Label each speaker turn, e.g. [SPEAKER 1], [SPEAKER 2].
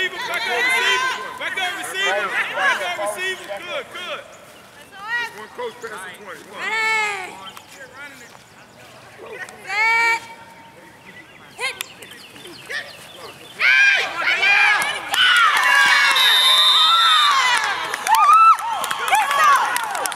[SPEAKER 1] up, receiver. Back up, receiver. Back up, receiver. Back up, receiver. Good, good.
[SPEAKER 2] One coach pass point. One.